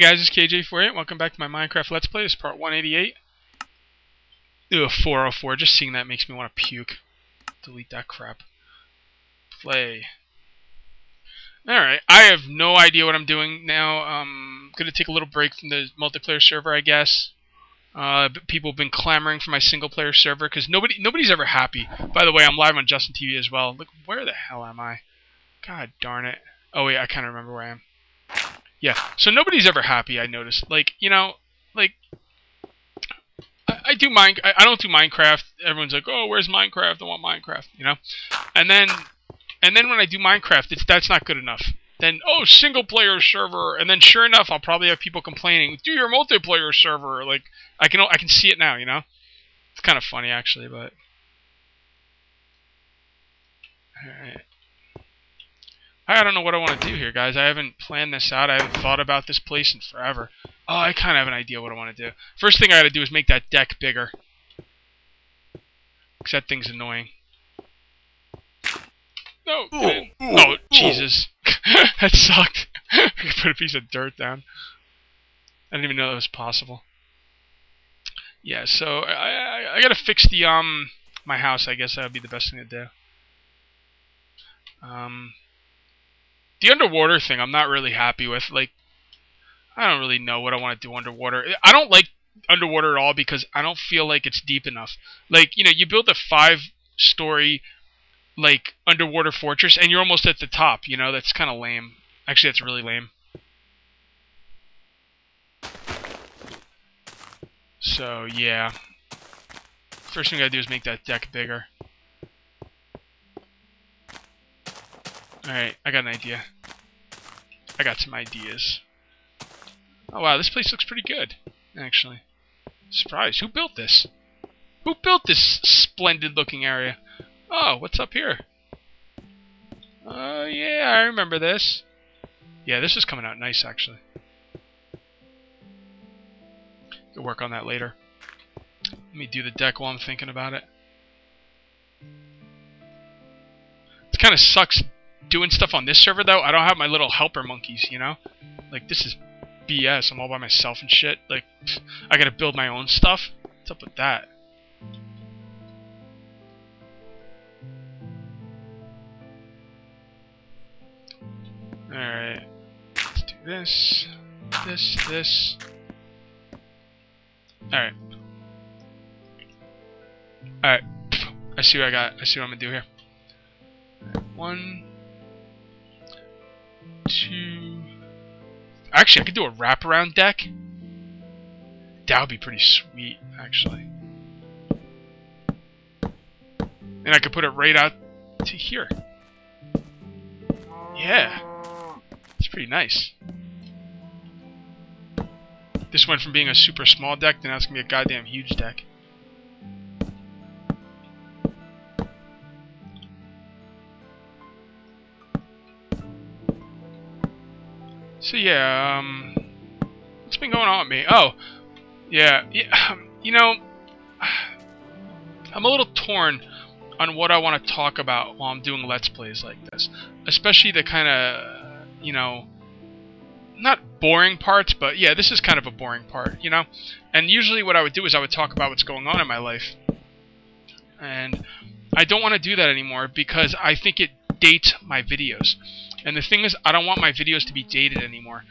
Hey guys, it's Kage848. Welcome back to my Minecraft Let's Play. This is part 188. Ugh, 404. Just seeing that makes me want to puke. Delete that crap. Play. Alright, I have no idea what I'm doing now. I'm going to take a little break from the multiplayer server, I guess. Uh, people have been clamoring for my single-player server because nobody, nobody's ever happy. By the way, I'm live on Justin TV as well. Look, where the hell am I? God darn it. Oh wait, I kind of remember where I am. Yeah, so nobody's ever happy. I noticed. Like, you know, like I, I do mine. I, I don't do Minecraft. Everyone's like, "Oh, where's Minecraft? I want Minecraft." You know, and then and then when I do Minecraft, it's that's not good enough. Then oh, single player server, and then sure enough, I'll probably have people complaining, "Do your multiplayer server." Like I can I can see it now. You know, it's kind of funny actually, but. Alright. I don't know what I want to do here, guys. I haven't planned this out. I haven't thought about this place in forever. Oh, I kind of have an idea what I want to do. First thing I got to do is make that deck bigger. Because that thing's annoying. No! Oh, Jesus. that sucked. I could put a piece of dirt down. I didn't even know that was possible. Yeah, so I, I, I gotta fix the, um, my house, I guess that would be the best thing to do. Um, the underwater thing I'm not really happy with. Like, I don't really know what I want to do underwater. I don't like underwater at all because I don't feel like it's deep enough. Like, you know, you build a five story like underwater fortress and you're almost at the top, you know, that's kind of lame. Actually, that's really lame. So, yeah. First thing I gotta do is make that deck bigger. Alright, I got an idea. I got some ideas. Oh wow, this place looks pretty good, actually. Surprise, who built this? Who built this splendid looking area? Oh, what's up here? Oh uh, yeah, I remember this. Yeah, this is coming out nice actually. Could work on that later. Let me do the deck while I'm thinking about it. It kind of sucks doing stuff on this server, though, I don't have my little helper monkeys, you know? Like, this is BS. I'm all by myself and shit. Like, I gotta build my own stuff? What's up with that? Alright. Let's do this. This, this. Alright. Alright. I see what I got. I see what I'm gonna do here. One, two... Actually, I could do a wraparound deck. That would be pretty sweet, actually. And I could put it right out to here. Yeah. It's pretty nice. This went from being a super small deck to now it's going to be a goddamn huge deck. So yeah, um, what's been going on with me? Oh, yeah, yeah, you know, I'm a little torn on what I want to talk about while I'm doing Let's Plays like this. Especially the kind of, you know, not boring parts, but yeah, this is kind of a boring part, you know? And usually what I would do is I would talk about what's going on in my life. And I don't want to do that anymore because I think it dates my videos. And the thing is, I don't want my videos to be dated anymore.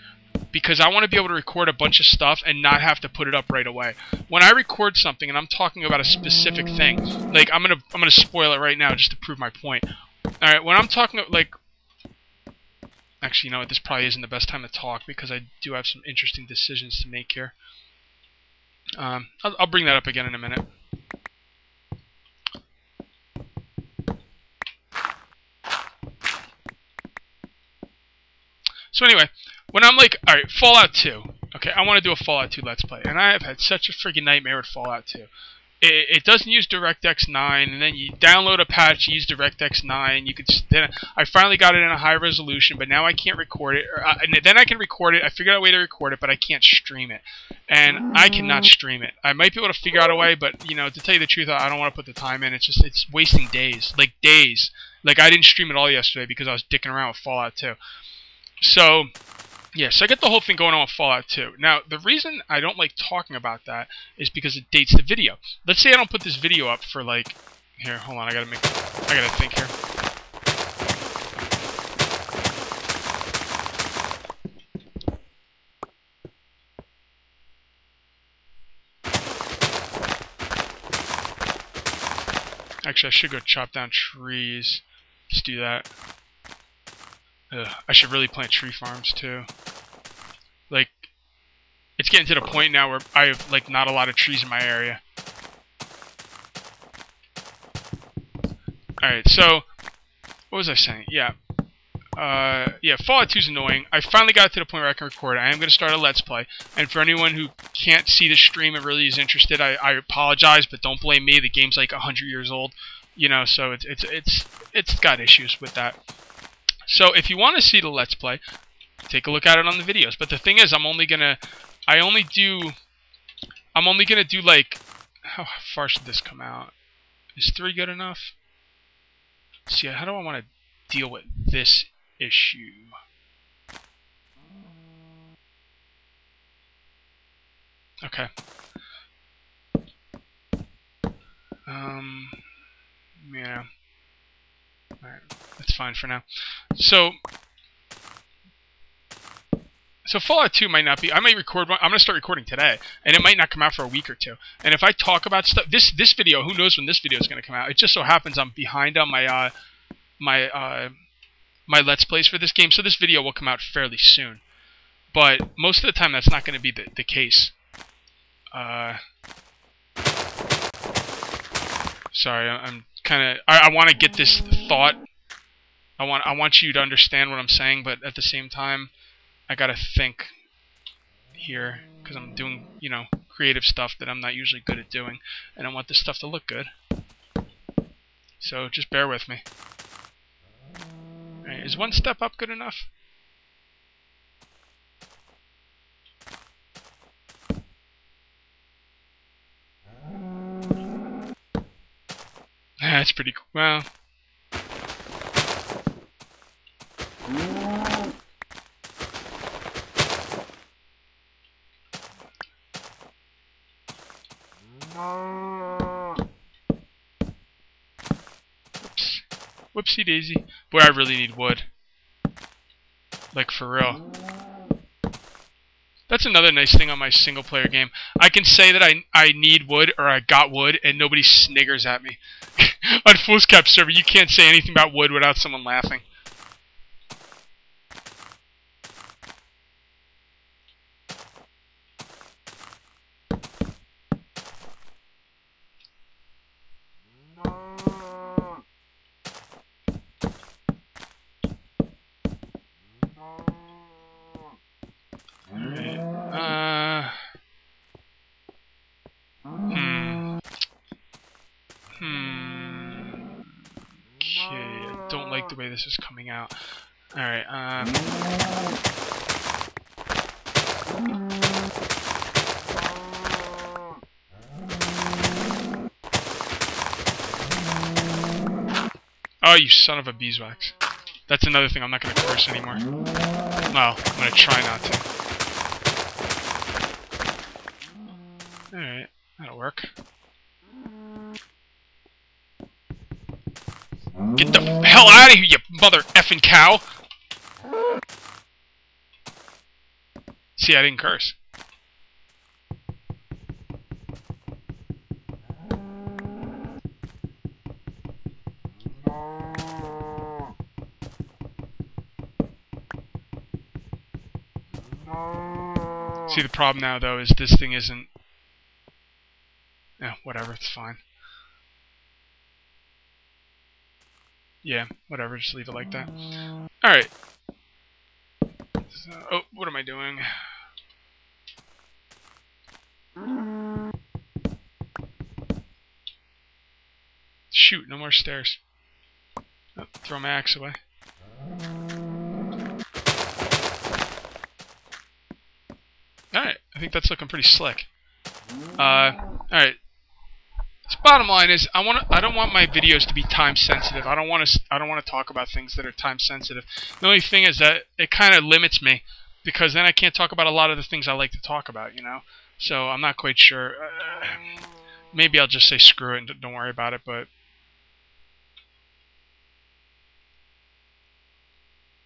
Because I want to be able to record a bunch of stuff and not have to put it up right away. When I record something and I'm talking about a specific thing, like I'm gonna I'm gonna spoil it right now just to prove my point. Alright, when I'm talking like Actually, you know what, this probably isn't the best time to talk because I do have some interesting decisions to make here. Um, I'll, I'll bring that up again in a minute. So anyway, when I'm like, alright, Fallout 2. Okay, I want to do a Fallout 2 Let's Play. And I have had such a freaking nightmare with Fallout 2. It, it doesn't use DirectX 9, and then you download a patch, use DirectX 9. You could then I finally got it in a high resolution, but now I can't record it. Or, uh, and then I can record it. I figured out a way to record it, but I can't stream it, and I cannot stream it. I might be able to figure out a way, but you know, to tell you the truth, I don't want to put the time in. It's just it's wasting days, like days. Like I didn't stream it all yesterday because I was dicking around with Fallout 2. So, Yeah, so I get the whole thing going on with Fallout 2. Now, the reason I don't like talking about that is because it dates the video. Let's say I don't put this video up for like... Here, hold on, I gotta make... I gotta think here. Actually, I should go chop down trees. Let's do that. Ugh, I should really plant tree farms too. Like, it's getting to the point now where I have like not a lot of trees in my area. Alright, so, what was I saying? Yeah. Uh, yeah, Fallout 2 is annoying. I finally got to the point where I can record. I am going to start a Let's Play. And for anyone who can't see the stream and really is interested, I, I apologize, but don't blame me. The game's like 100 years old. You know, so it's, it's, it's, it's got issues with that. So if you want to see the Let's Play, take a look at it on the videos. But the thing is, I'm only going to, I only do, I'm only going to do like, how far should this come out? Is 3 good enough? See, how do I want to deal with this issue? Okay. Um, yeah. Alright, that's fine for now. So, so Fallout 2 might not be. I might record one. I'm gonna start recording today, and it might not come out for a week or two. And if I talk about stuff, this this video, who knows when this video is gonna come out? It just so happens I'm behind on my uh my uh my let's plays for this game, so this video will come out fairly soon. But most of the time, that's not going to be the the case. Uh, sorry, I'm kind of. I, I want to get this thought. I want I want you to understand what I'm saying, but at the same time, I gotta think here because I'm doing you know creative stuff that I'm not usually good at doing, and I want this stuff to look good. So just bear with me. Right, is one step up good enough? That's pretty cool. Well. Oops. Whoopsie daisy. Boy, I really need wood. Like, for real. That's another nice thing on my single player game. I can say that I I need wood or I got wood and nobody sniggers at me. On Foolscap server, you can't say anything about wood without someone laughing. Uh, hmm. Hmm. Okay, I don't like the way this is coming out. Alright, um... Oh, you son of a beeswax. That's another thing I'm not going to curse anymore. Well, I'm going to try not to. Alright, that'll work. Get the hell out of here, you mother effing cow! See, I didn't curse. See, the problem now, though, is this thing isn't... Yeah, whatever, it's fine. Yeah, whatever, just leave it like that. Alright. So, oh, what am I doing? Shoot, no more stairs. Oh, throw my axe away. Alright, I think that's looking pretty slick. Uh, alright. So bottom line is, I want I don't want my videos to be time sensitive. I don't want to I don't want to talk about things that are time sensitive. The only thing is that it kind of limits me because then I can't talk about a lot of the things I like to talk about, you know. So I'm not quite sure. Uh, maybe I'll just say screw it and don't worry about it, but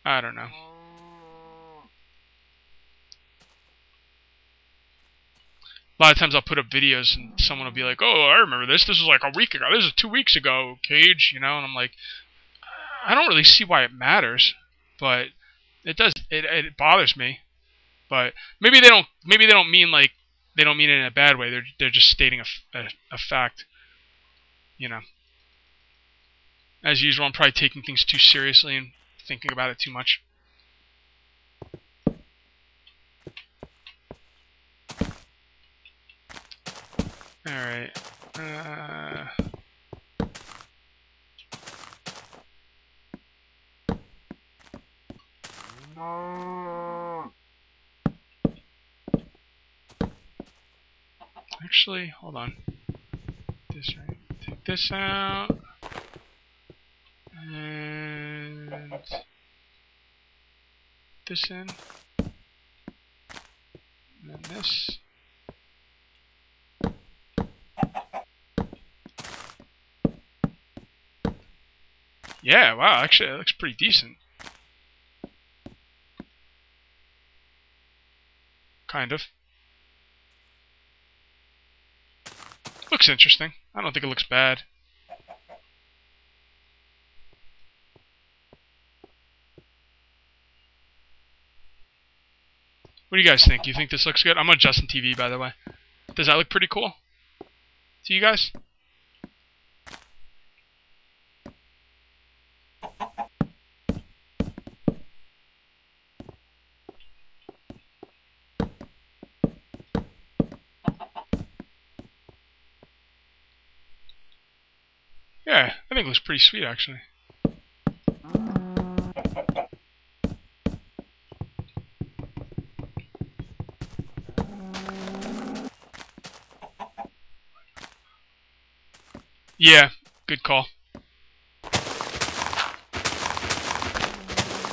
I don't know. A lot of times I'll put up videos and someone will be like, "Oh, I remember this. This was like a week ago. This is two weeks ago, Kage." You know, and I'm like, I don't really see why it matters, but it does. It, it bothers me. But maybe they don't. Maybe they don't mean like they don't mean it in a bad way. They're they're just stating a, a, a fact. You know. As usual, I'm probably taking things too seriously and thinking about it too much. Alright. Uh... Actually, hold on. This right. Take this out. And this in. And then this. Yeah, wow, actually it looks pretty decent. Kind of. Looks interesting. I don't think it looks bad. What do you guys think? You think this looks good? I'm on Justin TV, by the way. Does that look pretty cool? To you guys? Looks pretty sweet actually. Yeah, good call.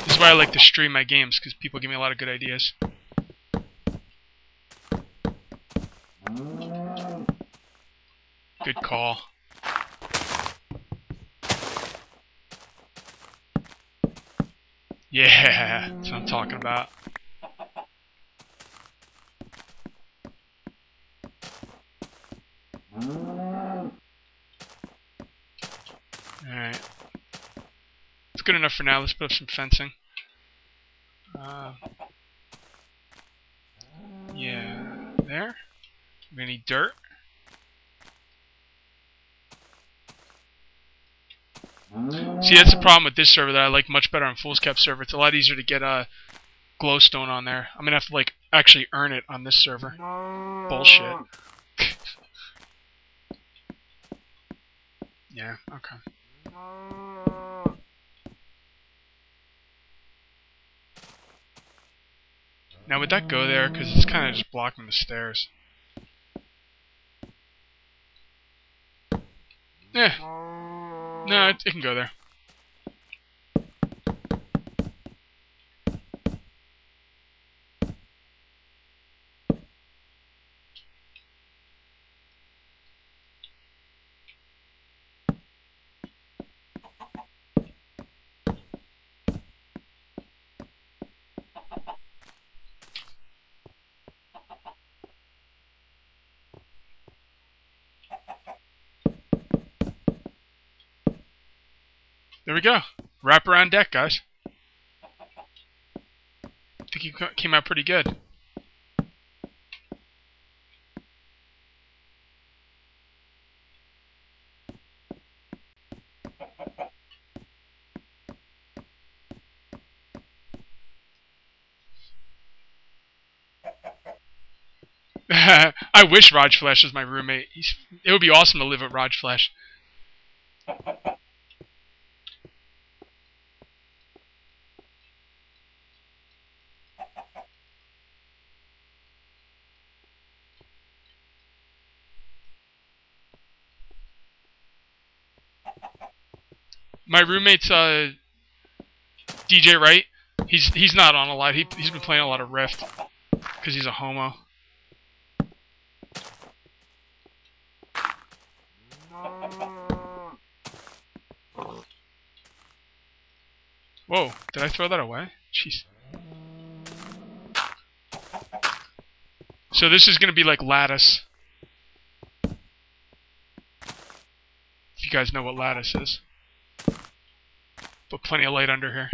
This is why I like to stream my games, because people give me a lot of good ideas. Good call. Yeah, that's what I'm talking about. Alright. It's good enough for now. Let's put up some fencing. Uh, yeah, there. We need dirt. See, that's the problem with this server that I like much better on Foolscap server. It's a lot easier to get a uh, glowstone on there. I'm gonna have to like actually earn it on this server. Bullshit. yeah. Okay. Now would that go there? Because it's kind of just blocking the stairs. Yeah. No, it, it can go there. There we go. Wrap around deck, guys. I think he came out pretty good. I wish Raj Flash was my roommate. He's, it would be awesome to live with Raj Flash. My roommate's uh, DJ Wright. He's he's not on a lot. He he's been playing a lot of Rift because he's a homo. Whoa, did I throw that away? Jeez. So this is going to be like lattice. If you guys know what lattice is. But plenty of light under here.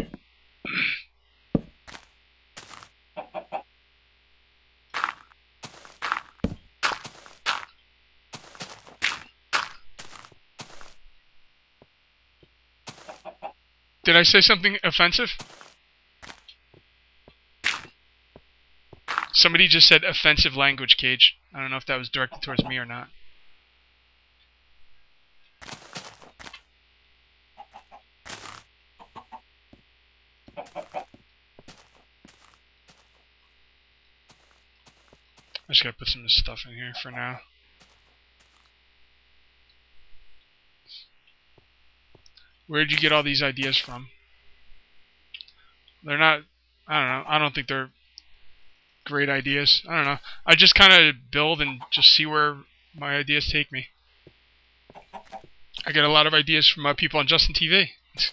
Did I say something offensive? Somebody just said offensive language, Kage. I don't know if that was directed towards me or not. Just gotta put some of this stuff in here for now. Where'd you get all these ideas from? They're not, I don't know, I don't think they're great ideas. I don't know. I just kind of build and just see where my ideas take me. I get a lot of ideas from my people on Justin TV.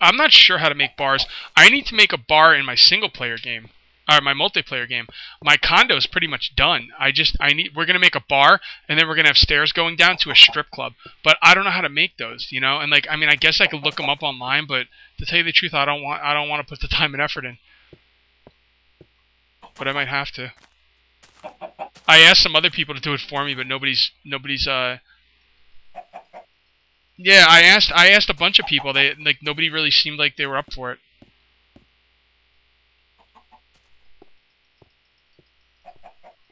I'm not sure how to make bars. I need to make a bar in my single player game or my multiplayer game, my condo is pretty much done. I just I need we're gonna make a bar and then we're gonna have stairs going down to a strip club. But I don't know how to make those, you know. And like I mean, I guess I could look them up online, but to tell you the truth, I don't want I don't want to put the time and effort in. But I might have to. I asked some other people to do it for me, but nobody's nobody's uh. Yeah, I asked I asked a bunch of people. They like nobody really seemed like they were up for it.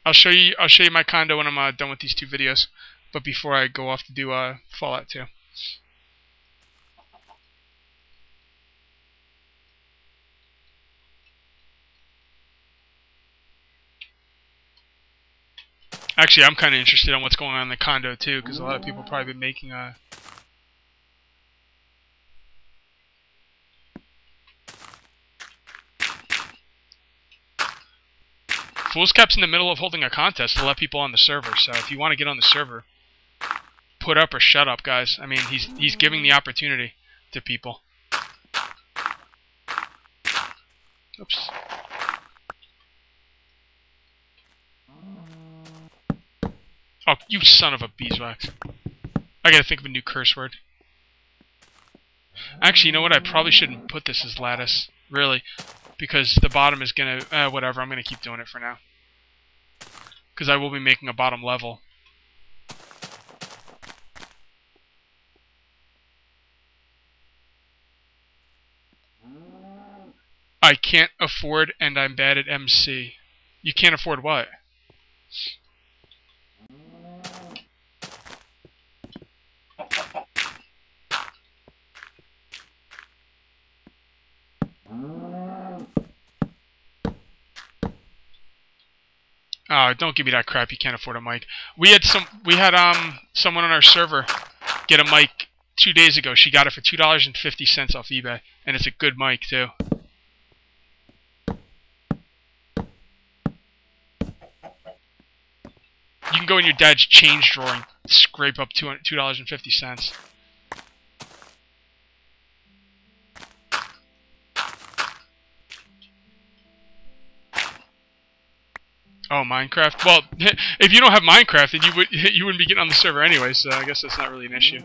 I'll show you. I'll show you my condo when I'm uh, done with these two videos. But before I go off to do uh, Fallout 2. Actually, I'm kind of interested in what's going on in the condo too, because a lot of people probably been making a. Foolscap's in the middle of holding a contest to let people on the server, so if you want to get on the server, put up or shut up, guys. I mean, he's he's giving the opportunity to people. Oops. Oh, you son of a beeswax. I gotta think of a new curse word. Actually, you know what? I probably shouldn't put this as lattice. Really because the bottom is gonna, uh, whatever, I'm gonna keep doing it for now. Because I will be making a bottom level. I can't afford and I'm bad at MC. You can't afford what? Oh, don't give me that crap. You can't afford a mic. We had some. We had um someone on our server get a mic two days ago. She got it for two dollars and fifty cents off eBay, and it's a good mic too. You can go in your dad's change drawer and scrape up two dollars and fifty cents. Minecraft. Well, if you don't have Minecraft, then you would you wouldn't be getting on the server anyway. So I guess that's not really an issue.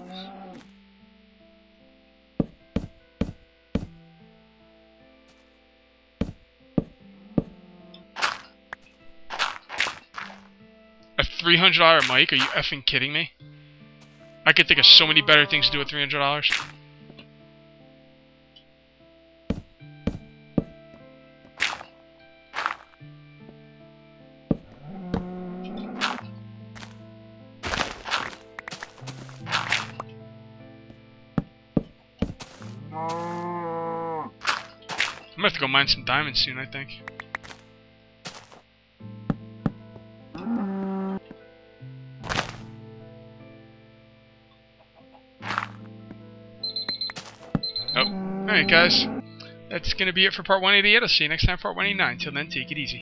A three hundred dollar mic? Are you effing kidding me? I could think of so many better things to do with three hundred dollars. find some diamonds soon, I think. Oh, alright guys. That's going to be it for part 188. I'll see you next time, part 189. Till then, take it easy.